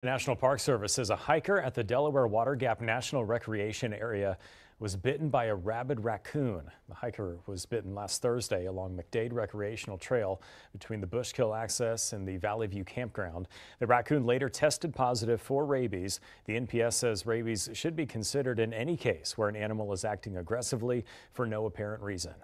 The National Park Service says a hiker at the Delaware Water Gap National Recreation Area was bitten by a rabid raccoon. The hiker was bitten last Thursday along McDade Recreational Trail between the Bushkill Access and the Valley View Campground. The raccoon later tested positive for rabies. The NPS says rabies should be considered in any case where an animal is acting aggressively for no apparent reason.